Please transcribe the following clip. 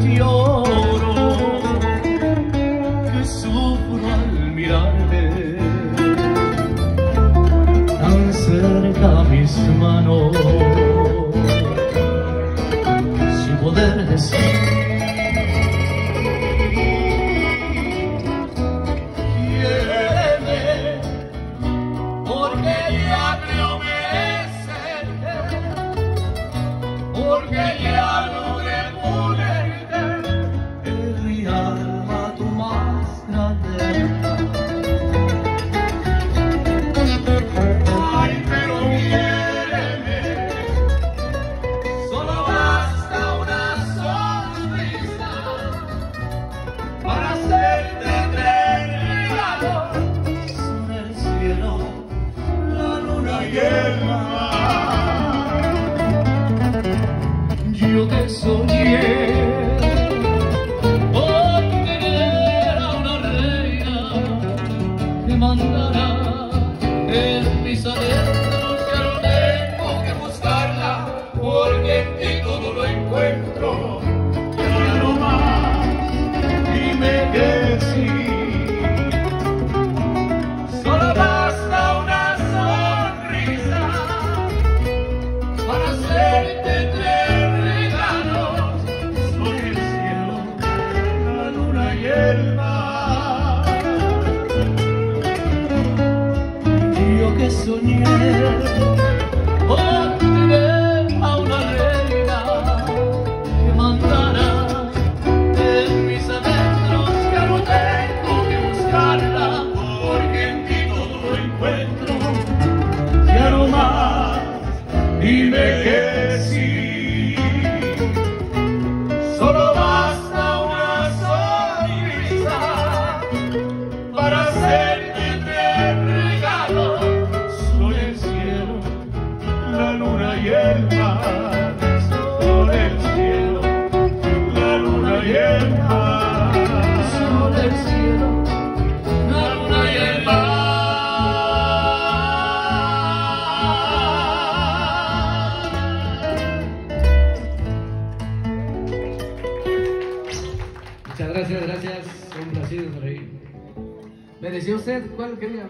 lloro, que sufro al mirarte. Tan cerca mis manos, sin poder decir. Yo que soñé obtener a una reina que mandara en mis adentros ya no tengo que buscarla porque que soñé gracias, gracias. Un placer, rey. ¿Me decía usted cuál quería?